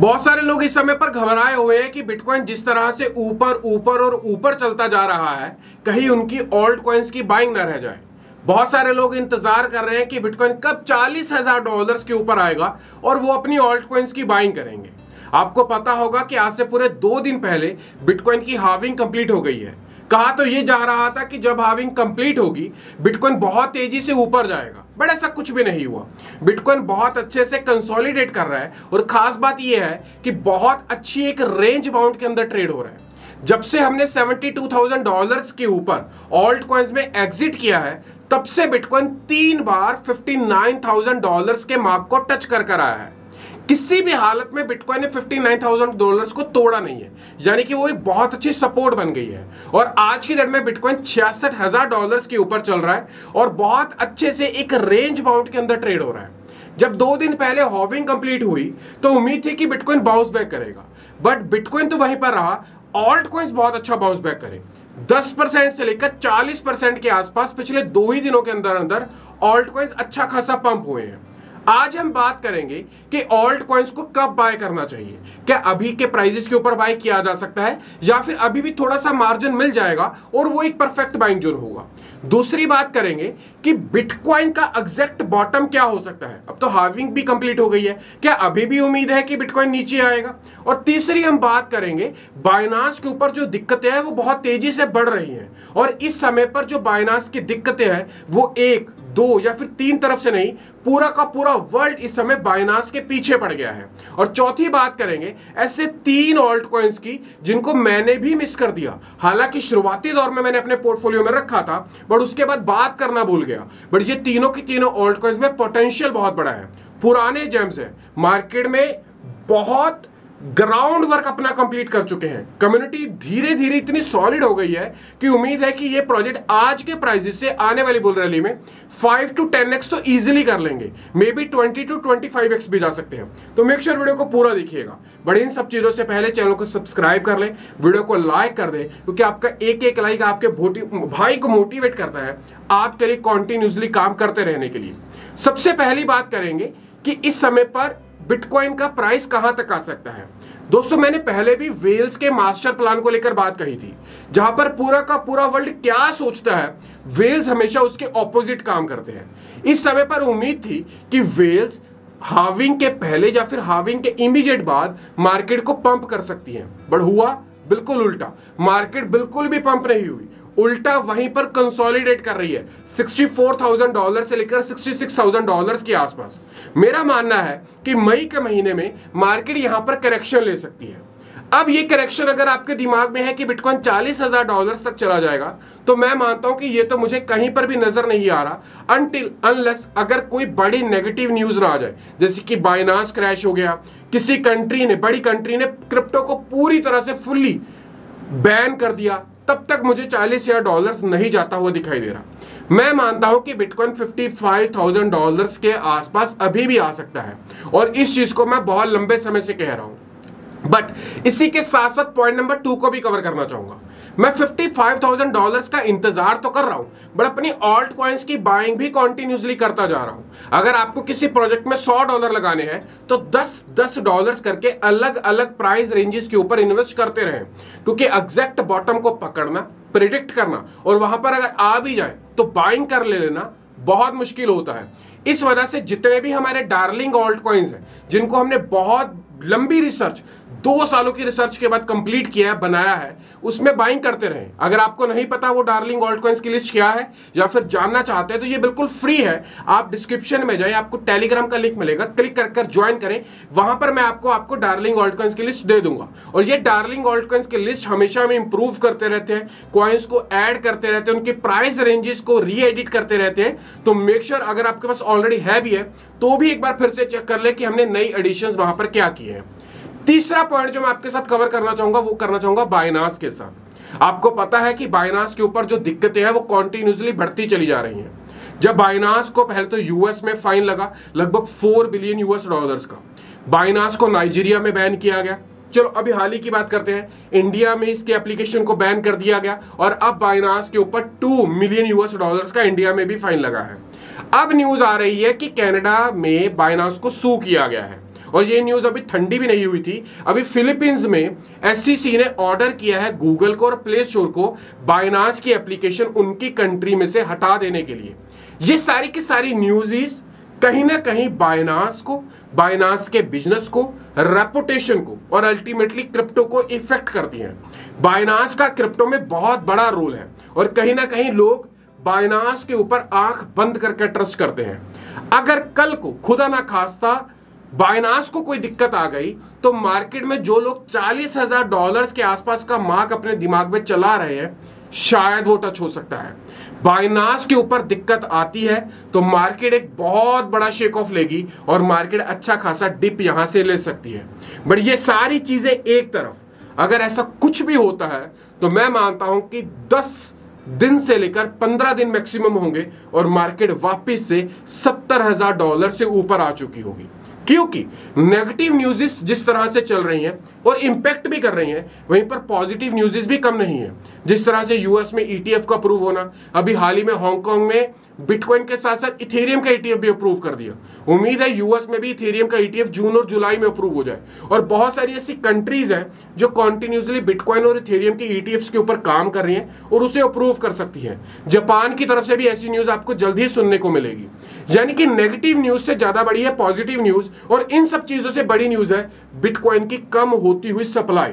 बहुत सारे लोग इस समय पर घबराए हुए हैं कि बिटकॉइन जिस तरह से ऊपर ऊपर और ऊपर चलता जा रहा है, कहीं उनकी ऑल्ट कॉइन्स की बाइंग ना रह जाए। बहुत सारे लोग इंतज़ार कर रहे हैं कि बिटकॉइन कब चालीस हज़ार डॉलर के ऊपर आएगा और वो अपनी ऑल्ट कॉइन्स की बाइंग करेंगे। आपको पता होगा कि आज से पूरे दो दिन पहले बिटकॉइन की हाविंग कंप्लीट हो गई है। कहा तो ये जा रहा था कि जब हाविंग कंप्लीट होगी बिटकॉइन बहुत तेज़ी से ऊपर जाएगा। बट ऐसा कुछ भी नहीं हुआ। बिटकॉइन बहुत अच्छे से कंसोलिडेट कर रहा है और खास बात यह है कि बहुत अच्छी एक रेंज बाउंड के अंदर ट्रेड हो रहा है। जब से हमने 72,000 डॉलर्स के ऊपर ऑल्ट कॉइन्स में एग्जिट किया है तब से बिटकॉइन तीन बार 59,000 डॉलर्स के मार्क को टच कर कर आया है। किसी भी हालत में बिटकॉइन ने 59,000 डॉलर्स को तोड़ा नहीं है। यानी कि वो एक बहुत अच्छी सपोर्ट बन गई है। और आज की डेट में बिटकॉइन छियासठ डॉलर्स के ऊपर चल रहा है और बहुत अच्छे से एक रेंज बाउंड के अंदर ट्रेड हो रहा है। जब दो दिन पहले हॉविंग कंप्लीट हुई तो उम्मीद थी कि बिटकॉइन बाउंस बैक करेगा। बट बिटकॉइन तो वहीं पर रहा। ऑल्ट कॉइन्स बहुत अच्छा बाउंस बैक करे। 10 परसेंट से लेकर 40 परसेंट के आसपास पिछले दो ही दिनों के अंदर अंदर ऑल्ट कॉइन्स अच्छा खासा पंप हुए हैं। आज हम बात करेंगे कि ऑल्ट कॉइन्स को कब बाय करना चाहिए। क्या अभी के प्राइजेस के ऊपर बाय किया जा सकता है, या फिर अभी भी थोड़ा सा मार्जिन मिल जाएगा और वो एक परफेक्ट बाइंग जोन होगा। दूसरी बात करेंगे कि बिटकॉइन का एग्जैक्ट बॉटम क्या हो सकता है। अब तो हार्विंग भी कंप्लीट हो गई है। क्या अभी भी उम्मीद है कि बिटकॉइन नीचे आएगा? और तीसरी हम बात करेंगे बाइनांस के ऊपर जो दिक्कतें हैं, वो बहुत तेज़ी से बढ़ रही हैं। और इस समय पर जो बाइनांस की दिक्कतें हैं, वो एक दो या फिर तीन तरफ़ से नहीं, पूरा का पूरा वर्ल्ड इस समय बाइनास के पीछे पड़ गया है। और चौथी बात करेंगे, ऐसे तीन ऑल्ट कॉइन्स की जिनको मैंने भी मिस कर दिया। हालाँकि शुरुआती दौर में मैंने अपने पोर्टफोलियो में रखा था बट उसके बाद बात करना भूल गया। बट ये तीनों की तीनों ऑल्ट कॉइन्स में पोटेंशियल बहुत बड़ा है। पुराने जेम्स है। मार्केट में बहुत ग्राउंड वर्क अपना कंप्लीट कर चुके हैं। कम्युनिटी धीरे धीरे इतनी सॉलिड हो गई है कि उम्मीद है कि ये प्रोजेक्ट आज के प्राइजेस से आने वाली बुल रैली में 5 टू 10 एक्स तो इजीली कर लेंगे। मे बी 20 टू 25 एक्स भी जा सकते हैं। तो मेक श्योर वीडियो को पूरा देखिएगा। बट इन सब चीज़ों से पहले चैनल को सब्सक्राइब कर ले वीडियो को लाइक कर दे, क्योंकि आपका एक एक लाइक आपके भाई को मोटिवेट करता है आपके लिए कॉन्टिन्यूसली काम करते रहने के लिए। सबसे पहली बात करेंगे कि इस समय पर बिटकॉइन का प्राइस कहाँ तक आ सकता है? दोस्तों, मैंने पहले भी वेल्स के मास्टर प्लान को लेकर बात कही थी, जहाँ पर पूरा का पूरा वर्ल्ड क्या सोचता है? वेल्स हमेशा उसके ऑपोजिट काम करते हैं। इस समय पर उम्मीद थी कि वेल्स हाविंग के पहले या फिर हाविंग के इमीडिएट बाद मार्केट को पंप कर सकती है बट हुआ बिल्कुल उल्टा। मार्केट बिल्कुल भी पंप नहीं हुई। उल्टा वहीं पर कंसोलिडेट कर रही है। 64,000 डॉलर से लेकर 66,000 डॉलर्स के आसपास। मेरा मानना है कि मई के महीने में मार्केट यहाँ पर करेक्शन ले सकती है। अब ये करेक्शन अगर आपके दिमाग में है कि बिटकॉइन चालीस हज़ार डॉलर तक चला जाएगा तो मैं मानता हूँ कि ये तो मुझे कहीं पर भी नज़र नहीं आ रहा अनटिल अनलेस अगर कोई बड़ी नेगेटिव न्यूज़ ना आ जाए जैसे कि बाइनास क्रैश हो गया किसी कंट्री ने बड़ी कंट्री ने क्रिप्टो को पूरी तरह से फुल्ली बैन कर दिया तब तक मुझे चालीस हज़ार डॉलर नहीं जाता हुआ दिखाई दे रहा। मैं मानता हूँ कि बिटकॉइन 55,000 डॉलर्स के आसपास अभी भी आ सकता है। और इस चीज़ को मैं बहुत लंबे समय से कह रहा हूँ। बट इसी के साथ साथ पॉइंट नंबर टू को भी कवर करना चाहूँगा। मैं 55,000 डॉलर्स का इंतज़ार तो कर रहा हूँ बट अपनी ऑल्ट कॉइन्स की बाइंग भी कॉन्टिन्यूसली करता जा रहा हूँ। अगर आपको किसी प्रोजेक्ट में 100 डॉलर लगाने हैं तो 10 10 डॉलर्स करके अलग अलग प्राइस रेंजेस के ऊपर इन्वेस्ट करते रहें क्योंकि एग्जैक्ट बॉटम को पकड़ना प्रिडिक्ट करना और वहाँ पर अगर आ भी जाए तो बाइंग कर ले लेना बहुत मुश्किल होता है। इस वजह से जितने भी हमारे डार्लिंग ऑल्ट कॉइन्स हैं जिनको हमने बहुत लंबी रिसर्च दो सालों की रिसर्च के बाद कंप्लीट किया है, बनाया है। उसमें बाइंग करते रहे। अगर आपको नहीं पता वो डार्लिंग ऑल्ट कॉइन्स की लिस्ट क्या है, या फिर जानना चाहते हैं तो ये बिल्कुल फ्री है। आप डिस्क्रिप्शन में जाए, आपको टेलीग्राम का लिंक मिलेगा। क्लिक कर कर ज्वाइन करें। वहाँ पर मैं आपको आपको डार्लिंग ऑल्ट कॉइन्स की लिस्ट दे दूँगा। और ये डार्लिंग ऑल्ट कॉइन्स की लिस्ट हमेशा हम इंप्रूव करते रहते हैं कॉइन्स को ऐड करते रहते हैं, उनके प्राइस रेंजेस को री एडिट करते रहते हैं। तो मेक श्योर अगर आपके पास ऑलरेडी है भी है तो भी एक बार फिर से चेक कर ले कि हमने नई एडिशन वहाँ पर क्या किए हैं। तीसरा पॉइंट जो मैं आपके साथ कवर करना चाहूँगा, वो करना चाहूँगा बाइनास के साथ। आपको पता है कि बाइनास के ऊपर जो दिक्कतें हैं, वो कॉन्टिन्यूसली बढ़ती चली जा रही हैं। जब बाइनास को पहले तो यूएस में फाइन लगा, लगभग फोर बिलियन यूएस डॉलर्स का। बाइनास को नाइजीरिया में बैन किया गया। चलो, अभी हाल ही की बात करते हैं। इंडिया में इसके एप्लीकेशन को बैन कर दिया गया और अब बाइनास के ऊपर टू मिलियन यूएस डॉलर्स का इंडिया में भी फाइन लगा है। अब न्यूज़ आ रही है कि कनाडा में बाइनास को सू किया गया है। और ये न्यूज़ अभी ठंडी भी नहीं हुई थी। अभी फिलीपींस में एस ने ऑर्डर किया है गूगल को और प्ले स्टोर को बाइनास की एप्लीकेशन उनकी कंट्री में से हटा देने के लिए। ये सारी की सारी न्यूज़ कहीं ना कहीं बाइनास को बाइनास के बिज़नेस को रेपुटेशन को और अल्टीमेटली क्रिप्टो को इफ़ेक्ट करती हैं। बायनास का क्रिप्टो में बहुत बड़ा रोल है और कहीं ना कहीं लोग बायनास के ऊपर आँख बंद करके ट्रस्ट करते हैं। अगर कल को खुदा ना खास्ता बाइनास को कोई दिक्कत आ गई तो मार्केट में जो लोग चालीस हज़ार डॉलर के आसपास का मार्क अपने दिमाग में चला रहे हैं, शायद वो टच हो सकता है। बाइनास के ऊपर दिक्कत आती है तो मार्केट एक बहुत बड़ा शेक ऑफ़ लेगी और मार्केट अच्छा खासा डिप यहाँ से ले सकती है। बट ये सारी चीज़ें एक तरफ़, अगर ऐसा कुछ भी होता है तो मैं मानता हूँ कि 10 दिन से लेकर 15 दिन मैक्सिमम होंगे और मार्केट वापस से सत्तर हज़ार डॉलर से ऊपर आ चुकी होगी। क्योंकि नेगेटिव न्यूज़ेस जिस तरह से चल रही हैं और इंपैक्ट भी कर रही हैं, वहीं पर पॉजिटिव न्यूज़ेस भी कम नहीं है। जिस तरह से यूएस में ईटीएफ का अप्रूव होना, अभी हाल ही में हांगकांग में बिटकॉइन के साथ साथ इथेरियम का ईटीएफ भी अप्रूव कर दिया। उम्मीद है यूएस में भी इथेरियम का ईटीएफ जून और जुलाई में अप्रूव हो जाए। और बहुत सारी ऐसी कंट्रीज़ हैं, जो कॉन्टिन्यूसली बिटकॉइन और इथेरियम के ईटीएफ के ऊपर काम कर रही हैं और उसे अप्रूव कर सकती हैं। जापान की तरफ़ से भी ऐसी न्यूज़ आपको जल्द ही सुनने को मिलेगी। यानी कि नेगेटिव न्यूज़ से ज़्यादा बड़ी है पॉजिटिव न्यूज़ और इन सब चीज़ों से बड़ी न्यूज़ है बिटकॉइन की कम होती हुई सप्लाई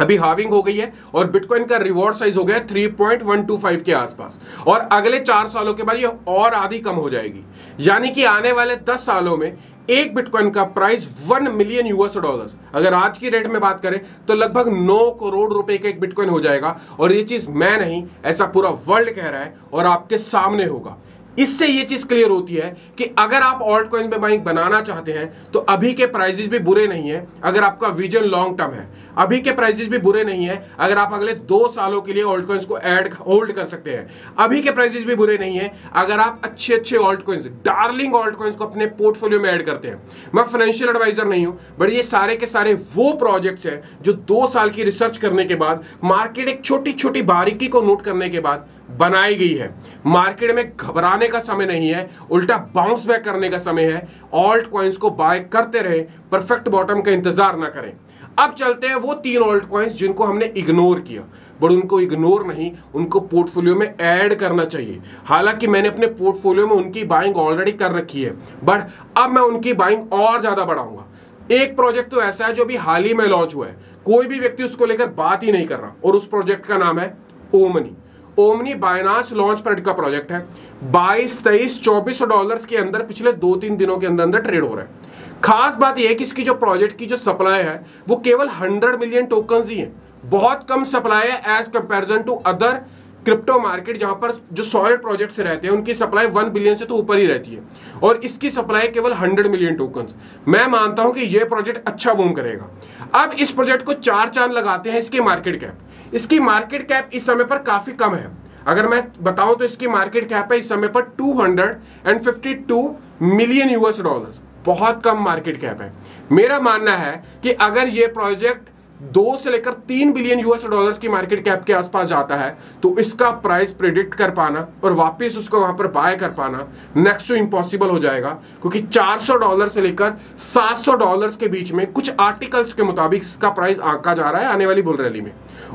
अभी हाविंग हो गई है, और बिटकॉइन का रिवॉर्ड साइज़ हो गया 3.125 के आसपास। और अगले चार सालों के बाद ये और आधी कम हो जाएगी। यानी कि आने वाले 10 सालों में एक बिटकॉइन का price one million US dollars अगर आज की रेट में बात करें तो लगभग नौ करोड़ रुपए का एक बिटकॉइन हो जाएगा। और ये चीज़ मैं नहीं, ऐसा पूरा वर्ल्ड कह रहा है, और आपके सामने होगा। इससे ये चीज़ क्लियर होती है कि अगर आप ऑल्ट कॉइन में बाइंग बनाना चाहते हैं तो अभी के प्राइजेस भी बुरे नहीं है, अगर आपका विजन लॉन्ग टर्म है। अभी के प्राइजेस भी बुरे नहीं है, अगर आप अगले दो सालों के लिए ऑल्ट कॉइन्स को ऐड होल्ड कर सकते हैं। अभी के प्राइजेस भी बुरे नहीं है, अगर आप अच्छे अच्छे alt coins darling alt coins को अपने पोर्टफोलियो में ऐड करते हैं। मैं फाइनेंशियल एडवाइजर नहीं हूँ बट ये सारे के सारे वो प्रोजेक्ट्स हैं, जो दो साल की रिसर्च करने के बाद मार्केट एक छोटी छोटी बारीकी को नोट करने के बाद बनाई गई है। मार्केट में घबराने का समय नहीं है, उल्टा बाउंस बैक करने का समय है। ऑल्ट कॉइन्स को बाय करते रहे परफेक्ट बॉटम का इंतज़ार ना करें। अब चलते हैं वो तीन ऑल्ट कॉइन्स जिनको हमने इग्नोर किया। बट उनको इग्नोर नहीं, उनको पोर्टफोलियो में ऐड करना चाहिए। हालाँकि मैंने अपने पोर्टफोलियो में उनकी बाइंग ऑलरेडी कर रखी है, बट अब मैं उनकी बाइंग और ज़्यादा बढ़ाऊँगा। एक प्रोजेक्ट तो ऐसा है जो अभी हाल ही में लॉन्च हुआ है। कोई भी व्यक्ति उसको लेकर बात ही नहीं कर रहा, और उस प्रोजेक्ट का नाम है Omni Omni Binance launch pad का प्रोजेक्ट है। बाईस, तेईस, चौबीस डॉलर के अंदर पिछले दो तीन दिनों के अंदर अंदर ट्रेड हो रहा है। खास बात यह है कि इसकी जो प्रोजेक्ट की जो सप्लाई है, वो केवल हंड्रेड मिलियन टोकन ही है। बहुत कम सप्लाई है as comparison to other crypto market जहाँ पर जो सॉलिड प्रोजेक्ट से रहते हैं, उनकी सप्लाई वन बिलियन से तो ऊपर ही रहती है। और इसकी सप्लाई केवल हंड्रेड मिलियन टोकन मैं मानता हूँ कि यह प्रोजेक्ट अच्छा बूम करेगा। अब इस प्रोजेक्ट को चार चाँद लगाते हैं इसके मार्केट कैप इसकी मार्केट कैप इस समय पर काफ़ी कम है। अगर मैं बताऊँ तो इसकी मार्केट कैप है इस समय पर 252 मिलियन यूएस डॉलर्स बहुत कम मार्केट कैप है। मेरा मानना है कि अगर ये प्रोजेक्ट दो से लेकर तीन बिलियन यूएस डॉलर्स की मार्केट कैप के आसपास जाता है तो इसका प्राइस प्रिडिक्ट कर पाना और वापस उसको वहाँ पर बाय कर पाना नेक्स्ट टू इम्पॉसिबल हो जाएगा, क्योंकि 400 डॉलर से लेकर 700 डॉलर्स के बीच में कुछ आर्टिकल्स के मुताबिक इसका प्राइस आंका जा रहा है आने वाली बुल रैली में।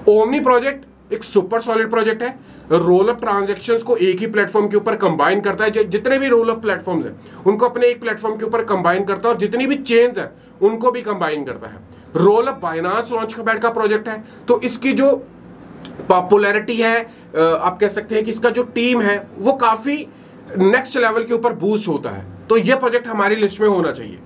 ओमनी प्रोजेक्ट एक सुपर सॉलिड प्रोजेक्ट है रोल अप ट्रांजेक्शन को एक ही प्लेटफॉर्म के ऊपर कंबाइन करता है जितने भी रोल अप प्लेटफॉर्म्स हैं, उनको अपने एक प्लेटफॉर्म के ऊपर कंबाइन करता है और जितनी भी चेंज है, उनको भी कंबाइन करता है। रोल अप बाइनास लॉन्च बैठ का प्रोजेक्ट है तो इसकी जो पॉपुलैरिटी है आप कह सकते हैं कि इसका जो टीम है, वो काफ़ी नेक्स्ट लेवल के ऊपर बूस्ट होता है। तो ये प्रोजेक्ट हमारी लिस्ट में होना चाहिए।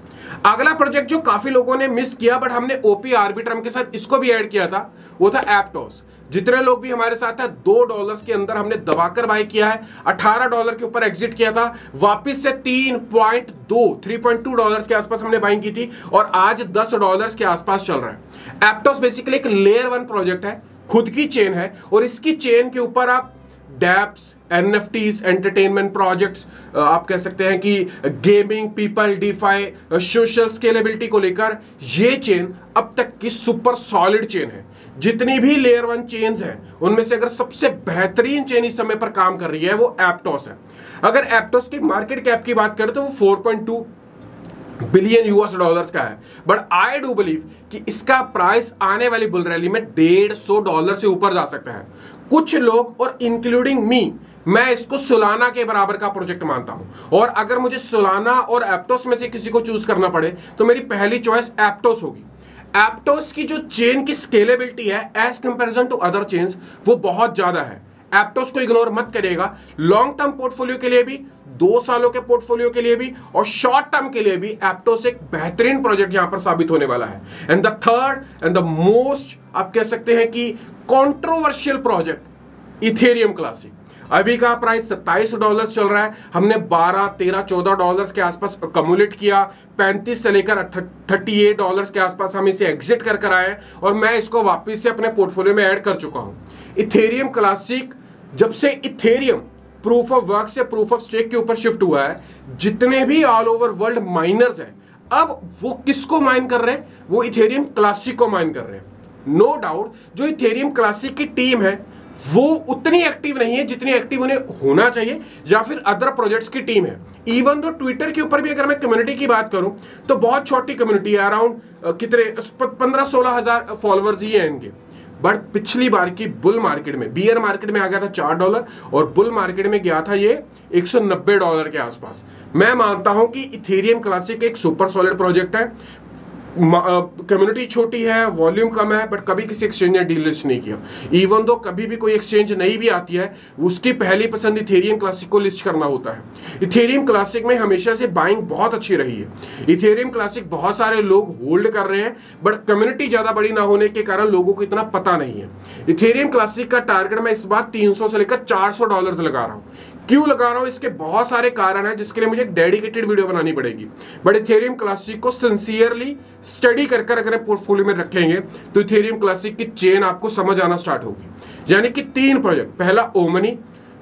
अगला प्रोजेक्ट जो काफ़ी लोगों ने मिस किया बट हमने ओपी आर्बिट्रम के साथ इसको भी ऐड किया था, वो था एप्टॉस जितने लोग भी हमारे साथ है, दो डॉलर्स के अंदर हमने दबाकर बाय किया है, अठारह डॉलर के ऊपर एग्जिट किया था, वापस से तीन पॉइंट दो थ्री पॉइंट टू डॉलर के आसपास हमने बाइंग की थी और आज दस डॉलर के आसपास चल रहा है। एप्टॉस बेसिकली एक लेयर वन प्रोजेक्ट है, खुद की चेन है और इसकी चेन के ऊपर आप dapps NFTs entertainment projects आप कह सकते हैं कि gaming people DeFi social scalability को लेकर ये चेन अब तक की सुपर सॉलिड चेन है। जितनी भी लेयर वन चेन्स हैं, उनमें से अगर सबसे बेहतरीन चेन इस समय पर काम कर रही है, वो एप्टॉस है। अगर एप्टोस की मार्केट कैप की बात करें तो वो 4.2 बिलियन यूएस डॉलर्स का है। बट आई डू बिलीव कि इसका प्राइस आने वाली बुल रैली में डेढ़ सौ डॉलर से ऊपर जा सकता है। कुछ लोग, और इंक्लूडिंग मी मैं इसको सुलाना के बराबर का प्रोजेक्ट मानता हूँ। और अगर मुझे सुलाना और एप्टोस में से किसी को चूज़ करना पड़े तो मेरी पहली चॉइस एप्टोस होगी। एप्टोस की जो चेन की स्केलेबिलिटी है as comparison to other chains वो बहुत ज़्यादा है। एप्टोस को इग्नोर मत करिएगा। लॉन्ग टर्म पोर्टफोलियो के लिए भी, दो सालों के पोर्टफोलियो के लिए भी, और शॉर्ट टर्म के लिए भी एप्टोस एक बेहतरीन प्रोजेक्ट यहाँ पर साबित होने वाला है। And the third and the most आप कह सकते हैं कि कॉन्ट्रोवर्शियल प्रोजेक्ट इथेरियम क्लासिक अभी का प्राइस सत्ताईस डॉलर चल रहा है। हमने 12, 13, 14 डॉलर्स के आसपास कम्युलेट किया। 35 से लेकर 38 डॉलर्स के आसपास हम इसे एग्जिट कर कर आए और मैं इसको वापस से अपने पोर्टफोलियो में ऐड कर चुका हूँ। इथेरियम क्लासिक जब से इथेरियम प्रूफ ऑफ़ वर्क से प्रूफ ऑफ़ स्टेक के ऊपर शिफ्ट हुआ है जितने भी ऑल ओवर वर्ल्ड माइनर्स हैं अब वो किसको माइन कर रहे हैं? वो इथेरियम क्लासिक को माइन कर रहे हैं। नो no डाउट जो इथेरियम क्लासिक की टीम है वो उतनी एक्टिव नहीं है जितनी एक्टिव उन्हें होना चाहिए, या फिर अदर प्रोजेक्ट्स की टीम है। इवन दो ट्विटर के ऊपर भी अगर मैं कम्युनिटी की बात करूँ तो बहुत छोटी कम्युनिटी है अराउंड कितने पंद्रह सोलह हज़ार फॉलोअर्स ही है इनके। बट पिछली बार की बुल मार्केट में बियर मार्केट में आ गया था चार डॉलर और बुल मार्केट में गया था ये 190 डॉलर के आसपास। मैं मानता हूँ कि इथेरियम क्लासिक एक सुपर सॉलिड प्रोजेक्ट है। कम्युनिटी छोटी है वॉल्यूम कम है बट कभी किसी एक्सचेंज ने डील लिस्ट नहीं किया। इवन दो कभी भी कोई एक्सचेंज नहीं भी आती है, उसकी पहली पसंद इथेरियम क्लासिक को लिस्ट करना होता है। इथेरियम क्लासिक में हमेशा से बाइंग बहुत अच्छी रही है। इथेरियम क्लासिक बहुत सारे लोग होल्ड कर रहे हैं बट कम्युनिटी ज़्यादा बड़ी ना होने के कारण लोगों को इतना पता नहीं है। इथेरियम क्लासिक का टारगेट मैं इस बार तीन सौ से लेकर चार सौ डॉलर लगा रहा हूँ। क्यों लगा रहा हूँ? इसके बहुत सारे कारण हैं जिसके लिए मुझे एक डेडिकेटेड वीडियो बनानी पड़ेगी। बट इथेरियम क्लासिक को सिंसियरली स्टडी कर कर अगर पोर्टफोलियो में रखेंगे तो इथेरियम क्लासिक की चेन आपको समझ आना स्टार्ट होगी। यानी कि तीन प्रोजेक्ट पहला ओमनी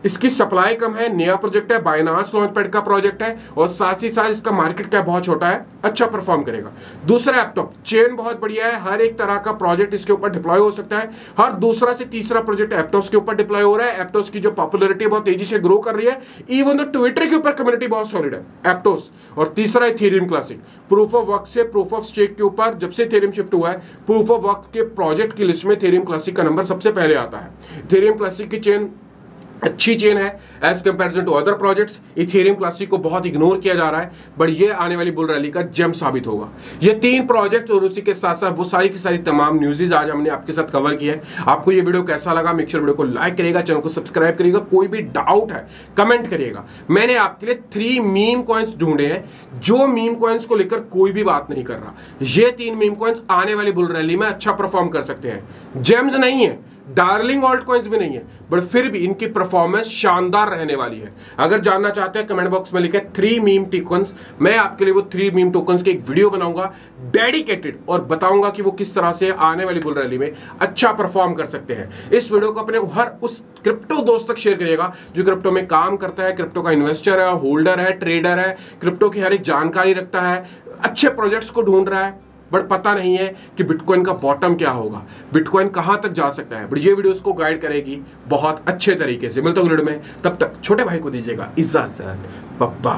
इसकी सप्लाई कम है, नया प्रोजेक्ट है बाइनास लॉन्च पैड का प्रोजेक्ट है और साथ ही साथ इसका मार्केट कैप बहुत छोटा है अच्छा परफॉर्म करेगा। दूसरा लैपटॉप चेन बहुत बढ़िया है, हर एक तरह का प्रोजेक्ट इसके ऊपर डिप्लॉय हो सकता है। हर दूसरा से तीसरा प्रोजेक्ट एप्टॉप्स के ऊपर डिप्लॉय हो रहा है एप्टॉप्स की जो पॉपुलरिटी बहुत तेज़ी से ग्रो कर रही है इवन तो ट्विटर के ऊपर कम्युनिटी बहुत सॉलिड है एप्टोस और तीसरा है Ethereum Classic proof of work से प्रूफ ऑफ़ स्टेक के ऊपर जब से थेरियम शिफ्ट हुआ है प्रूफ ऑफ़ वर्क के प्रोजेक्ट की लिस्ट में थेरियम क्लासिक का नंबर सबसे पहले आता है। थेरियम क्लासिक की चेन अच्छी चेन है as comparison to other projects Ethereum Classic को बहुत इग्नोर किया जा रहा है बट ये आने वाली बुल रैली का जेम साबित होगा। ये तीन प्रोजेक्ट और उसी के साथ साथ वो सारी की सारी तमाम न्यूज़ आज हमने आपके साथ कवर किया है। आपको ये वीडियो कैसा लगा मिक्सर वीडियो को लाइक करिएगा चैनल को सब्सक्राइब करिएगा, कोई भी डाउट है कमेंट करिएगा। मैंने आपके लिए थ्री मीम कॉइन्स ढूंढे हैं, जो मीम कॉइन्स को लेकर कोई भी बात नहीं कर रहा। ये तीन मीम कॉइन्स आने वाली बुल रैली में अच्छा परफॉर्म कर सकते हैं। जेम्स नहीं है डार्लिंग ऑल्ट कॉइन्स भी नहीं है बट फिर भी इनकी परफॉर्मेंस शानदार रहने वाली है। अगर जानना चाहते हैं कमेंट बॉक्स में लिखे थ्री मीम टोकन्स मैं आपके लिए वो थ्री मीम टोकन्स की एक वीडियो बनाऊँगा डेडिकेटेड और बताऊँगा कि वो किस तरह से आने वाली बुल रैली में अच्छा परफॉर्म कर सकते हैं। इस वीडियो को अपने हर उस क्रिप्टो दोस्त तक शेयर करिएगा, जो क्रिप्टो में काम करता है क्रिप्टो का इन्वेस्टर है होल्डर है ट्रेडर है क्रिप्टो की हर एक जानकारी रखता है, अच्छे प्रोजेक्ट्स को ढूंढ रहा है। बट पता नहीं है कि बिटकॉइन का बॉटम क्या होगा। बिटकॉइन कहाँ तक जा सकता है? बट ये वीडियो उसको गाइड करेगी बहुत अच्छे तरीके से। मिलता हूँ में। तब तक छोटे भाई को दीजिएगा इज़्ज़त। बब्बा